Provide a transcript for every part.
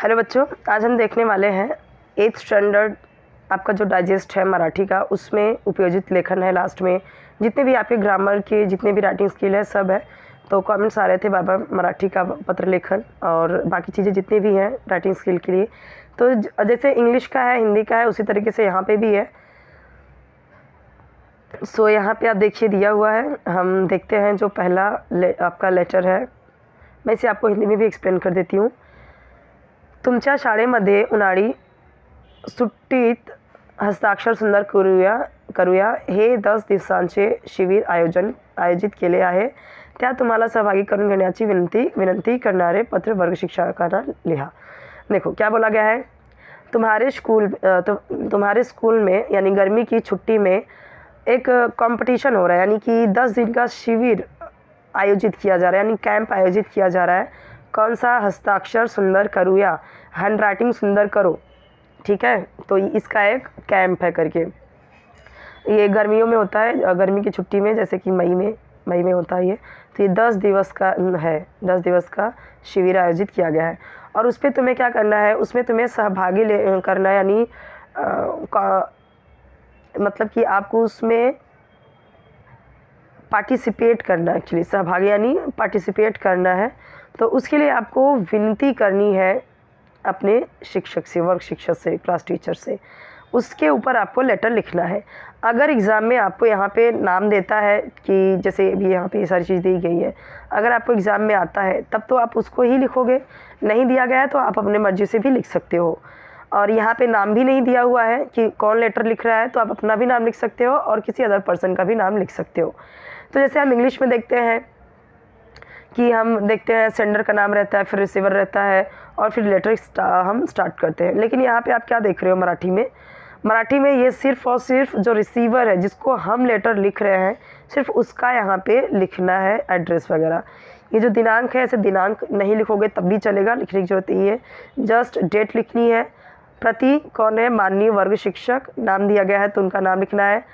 Hello बच्चों आज हम देखने वाले हैं एट्थ स्टैंडर्ड आपका जो डाइजेस्ट है मराठी का उसमें उपयोजित लेखन है लास्ट में। जितने भी आपके ग्रामर के जितने भी राइटिंग स्किल है सब है। तो कमेंट्स आ रहे थे बार मराठी का पत्र लेखन और बाकी चीज़ें जितनी भी हैं राइटिंग स्किल के लिए। तो जैसे इंग्लिश का है हिंदी का है उसी तरीके से यहाँ पर भी है। सो so, यहाँ पे आप देखिए दिया हुआ है। हम देखते हैं जो पहला ले, आपका लेटर है। मैं इसे आपको हिंदी में भी एक्सप्लेन कर देती हूँ। तुमच्या शाळेमध्ये उन्हाळी सुट्टीत हस्ताक्षर सुंदर करूया करूया हे दस दिवसांचे शिबिर आयोजन आयोजित केले आहे. त्या तुम्हाला सहभागी करून घेण्याची विनंती विनंती करणारे पत्र वर्ग शिक्षकांना लिहा. देखो क्या बोला गया है? तुम्हारे स्कूल तु, तुम्हारे स्कूल में यानी गर्मी की छुट्टी में एक कंपटीशन हो रहा है यानी कि दस दिन का शिविर आयोजित किया जा रहा है यानी कैंप आयोजित किया जा रहा है। कौन सा हस्ताक्षर सुंदर करूया हैंड राइटिंग सुंदर करो? ठीक है? तो इसका एक कैंप है करके। ये गर्मियों में होता है गर्मी की छुट्टी में, जैसे कि मई में मई में होता है ये। तो ये दस दिवस का है, दस दिवस का शिविर आयोजित किया गया है। और उस पर तुम्हें क्या करना है? उसमें तुम्हें सहभागी ले, करना यानी मतलब कि आपको उसमें पार्टिसिपेट करना एक्चुअली सहभागी यानी पार्टिसिपेट करना है। तो उसके लिए आपको विनती करनी है अपने शिक्षक से, वर्ग शिक्षक से क्लास टीचर से। उसके ऊपर आपको लेटर लिखना है। अगर एग्ज़ाम में आपको यहाँ पे नाम देता है कि जैसे अभी यहाँ पे ये सारी चीज़ दी गई है, अगर आपको एग्ज़ाम में आता है, तब तो आप उसको ही लिखोगे। नहीं दिया गया है तो आप अपने मर्ज़ी से भी लिख सकते हो। और यहाँ पे नाम भी नहीं दिया हुआ है कि कौन लेटर लिख रहा है तो आप अपना भी नाम लिख सकते हो और किसी अदर पर्सन का भी नाम लिख सकते हो। तो जैसे हम इंग्लिश में देखते हैं कि हम देखते हैं सेंडर का नाम रहता है फिर रिसीवर रहता है और फिर लेटर स्टा, हम स्टार्ट करते हैं। लेकिन यहाँ पे आप क्या देख रहे हो मराठी में? मराठी में ये सिर्फ़ और सिर्फ़ जो रिसीवर है जिसको हम लेटर लिख रहे हैं सिर्फ़ उसका यहाँ पे लिखना है एड्रेस वगैरह। ये जो दिनांक है ऐसे दिनांक नहीं लिखोगे तब भी चलेगा लिखने की ज़रूरत नहीं है। जस्ट डेट लिखनी है। प्रति कौन है? माननीय वर्ग शिक्षक नाम दिया गया है तो उनका नाम लिखना है।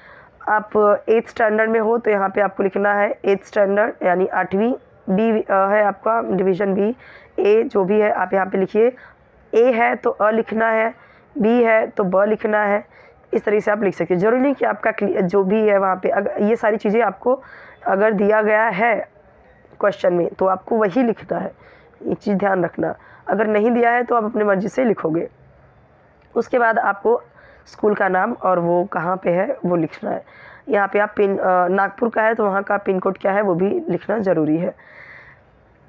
आप एट्थ स्टैंडर्ड में हो तो यहाँ पे आपको लिखना है एट्थ स्टैंडर्ड यानी आठवीं बी है आपका डिवीज़न बी ए जो भी है, आप यहाँ पे लिखिए। ए है तो अ लिखना है बी है तो ब लिखना है। इस तरीके से आप लिख सकते हैं। ज़रूरी नहीं कि आपका जो भी है वहाँ पे अगर ये सारी चीज़ें आपको अगर दिया गया है क्वेश्चन में तो आपको वही लिखना है। एक चीज़ ध्यान रखना। अगर नहीं दिया है तो आप अपनी मर्ज़ी से लिखोगे। उसके बाद आपको स्कूल का नाम और वो कहाँ पे है, वो लिखना है। यहाँ पे आप पिन नागपुर का है तो वहाँ का पिन कोड क्या है वो भी लिखना ज़रूरी है।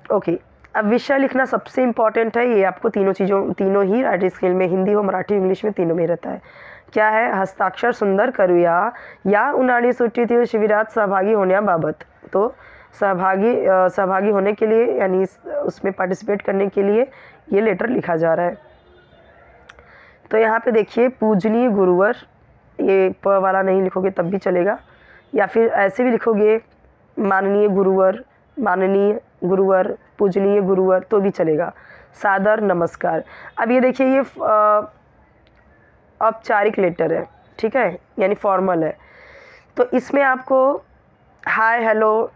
ओके, अब विषय लिखना सबसे इंपॉर्टेंट है, ये आपको तीनों चीज़ों, तीनों ही राइटिंग स्किल में, हिंदी हो मराठी इंग्लिश में तीनों में रहता है। क्या है? हस्ताक्षर, सुंदर, करूया, या उन्हाळी सुट्टीतील शिबिरात सहभागी होण्याबाबत तो सहभागी सहभागी होने के लिए, यानी उसमें पार्टिसिपेट करने के लिए ये लेटर लिखा जा रहा है। तो यहाँ पे देखिए, पूजनीय गुरुवर, ये प वाला नहीं लिखोगे तब भी चलेगा। या फिर ऐसे भी लिखोगे, माननीय गुरुवर माननीय गुरुवर, पूजनीय गुरुवर तो भी चलेगा। सादर नमस्कार। अब ये देखिए, ये औपचारिक लेटर है, ठीक है? यानी फॉर्मल है। तो इसमें आपको हाय, हेलो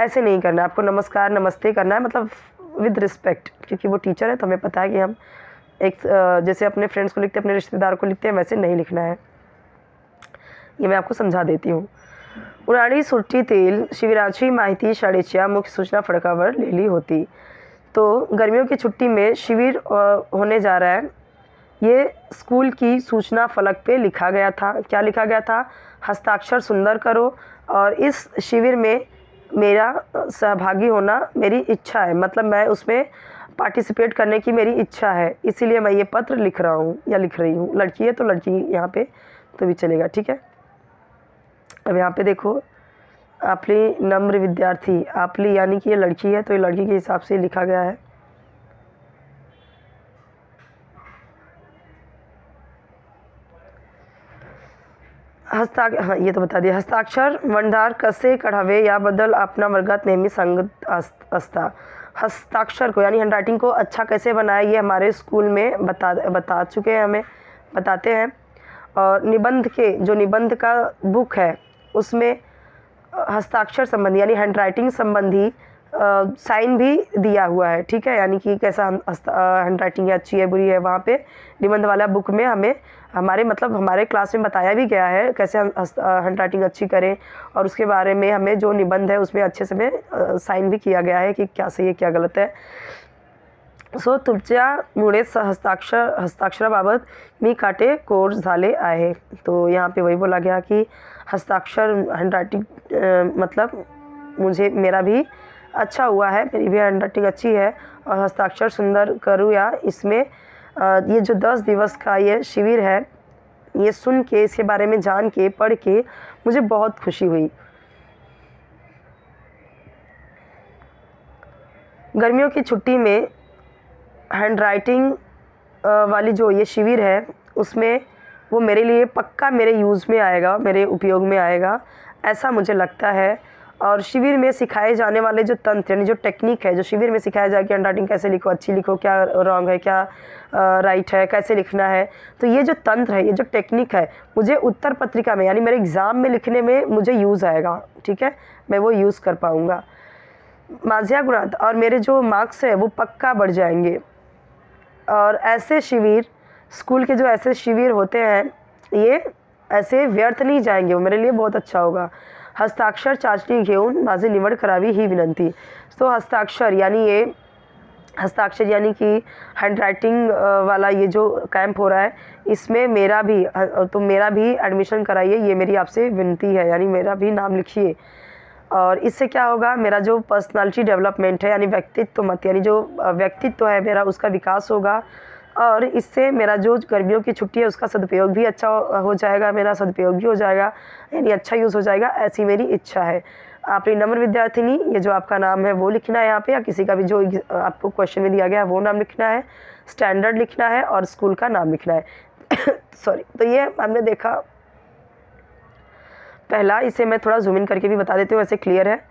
ऐसे नहीं करना आपको नमस्कार, नमस्ते करना है मतलब विद रिस्पेक्ट, क्योंकि वो टीचर है तो हमें पता है कि हम एक जैसे अपने फ्रेंड्स को लिखते हैं, अपने रिश्तेदार को लिखते हैं, वैसे नहीं लिखना है। ये मैं आपको समझा देती हूँ। उन्हाळी सुट्टीतील शिबिराची माहिती शाळेच्या मुख्य सूचना फलकावर लिहिली होती। तो गर्मियों की छुट्टी में शिविर होने जा रहा है। ये स्कूल की सूचना फलक पे लिखा गया था। क्या लिखा गया था? हस्ताक्षर सुंदर करो और इस शिविर में मेरा सहभागी होना मेरी इच्छा है। मतलब मैं उसमें पार्टिसिपेट करने की मेरी इच्छा है, इसीलिए मैं ये पत्र लिख रहा हूँ या लिख रही हूँ। लड़की है तो लड़की यहाँ पे तो भी चलेगा, ठीक है? अब यहाँ पे देखो, आपली नम्र विद्यार्थी, आपली यानी कि ये लड़की है तो ये लड़की के हिसाब से लिखा गया है। हस्ता, हाँ, ये तो बता दिया। हस्ताक्षर वंडार कसे, काढावे याबद्दल आपणा वर्गात नेहमी सांगत अस- असता। हस्ताक्षर को, यानी हैंडराइटिंग को अच्छा कैसे बनाए ये हमारे स्कूल में बता बता चुके हैं, हमें बताते हैं। और निबंध के, जो निबंध का बुक है, उसमें हस्ताक्षर संबंधी, यानी हैंडराइटिंग संबंधी साइन भी दिया हुआ है, ठीक है? यानी कि कैसा हैंड राइटिंग है, अच्छी है, बुरी है, वहाँ पे निबंध वाला बुक में हमें, हमारे मतलब हमारे क्लास में बताया भी गया है कैसे हम हैंड राइटिंग अच्छी करें और उसके बारे में हमें जो निबंध है उसमें अच्छे से में साइन भी किया गया है कि क्या सही है, क्या गलत है। सो तुमच्यामुळे हस्ताक्षर हस्ताक्षराबाबत मी काटे कोर्स झाले आहे। तो यहाँ पे वही बोला गया कि हस्ताक्षर हैंड राइटिंग मतलब मुझे, मेरा भी अच्छा हुआ है, मेरी भी हैंड राइटिंग अच्छी है, और हस्ताक्षर सुंदर करूँ या इसमें ये जो दस दिवस का ये शिविर है, ये सुन के, इसके बारे में जान के, पढ़ के मुझे बहुत खुशी हुई। गर्मियों की छुट्टी में हैंड राइटिंग वाली जो ये शिविर है, उसमें वो मेरे लिए पक्का मेरे यूज़ में आएगा, मेरे उपयोग में आएगा, ऐसा मुझे लगता है। और शिविर में सिखाए जाने वाले जो तंत्र, यानी जो टेक्निक है, जो शिविर में सिखाया जाए कि हैंड राइटिंग कैसे लिखो, अच्छी लिखो, क्या रॉन्ग है, क्या राइट है, कैसे लिखना है तो ये जो तंत्र है, ये जो टेक्निक है, मुझे उत्तर पत्रिका में, यानी मेरे एग्ज़ाम में लिखने में मुझे यूज़ आएगा, ठीक है? मैं वो यूज़ कर पाऊँगा। माझिया गुणात, और मेरे जो मार्क्स है, वो पक्का बढ़ जाएँगे। और ऐसे शिविर स्कूल के जो ऐसे शिविर होते हैं, ये ऐसे व्यर्थ नहीं जाएँगे, वो मेरे लिए बहुत अच्छा होगा। हस्ताक्षर चाचणी घेऊन माझी निवड करावी ही विनंती. तो हस्ताक्षर, यानी ये हस्ताक्षर, यानी कि हैंड राइटिंग वाला ये जो कैंप हो रहा है, इसमें मेरा भी तो मेरा भी एडमिशन कराइए, ये मेरी आपसे विनती है, यानी मेरा भी नाम लिखिए। और इससे क्या होगा, मेरा जो पर्सनालिटी डेवलपमेंट है, यानी व्यक्तित्व मत, यानी जो व्यक्तित्व है, मेरा उसका विकास होगा। और इससे मेरा जो गर्मियों की छुट्टी है, उसका सदुपयोग भी अच्छा हो जाएगा, मेरा सदुपयोग भी हो जाएगा, यानी अच्छा यूज़ हो जाएगा, ऐसी मेरी इच्छा है। आपकी नंबर विद्यार्थिनी, ये जो आपका नाम है, वो लिखना है यहाँ पे, या किसी का भी जो आपको क्वेश्चन में दिया गया है, वो नाम लिखना है स्टैंडर्ड लिखना है और स्कूल का नाम लिखना है। सॉरी तो ये हमने देखा। पहला, इसे मैं थोड़ा जूम इन करके भी बता देती हूँ, ऐसे क्लियर है।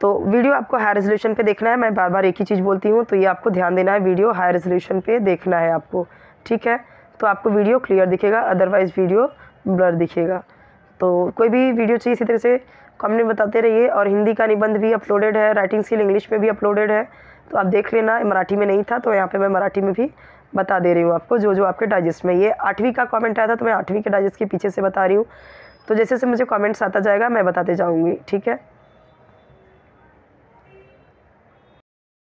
तो वीडियो आपको हाई रेजोल्यूशन पे देखना है, मैं बार बार एक ही चीज़ बोलती हूँ तो ये आपको ध्यान देना है, वीडियो हाई रेजोल्यूशन पे देखना है आपको, ठीक है? तो आपको वीडियो क्लियर दिखेगा अदरवाइज़ वीडियो ब्लर दिखेगा। तो कोई भी वीडियो चाहिए इसी तरह से कमेंट बताते रहिए, और हिंदी का निबंध भी अपलोडेड है राइटिंग स्किल इंग्लिश में भी अपलोडेड है तो आप देख लेना मराठी में नहीं था तो यहाँ पर मैं मराठी में भी बता दे रही हूँ आपको जो जो आपके डाइजेस्ट में, ये आठवीं का कॉमेंट आया था तो मैं आठवीं के डाइजेस्ट के पीछे से बता रही हूँ। तो जैसे जैसे मुझे कमेंट्स आता जाएगा, मैं बताते जाऊँगी, ठीक है?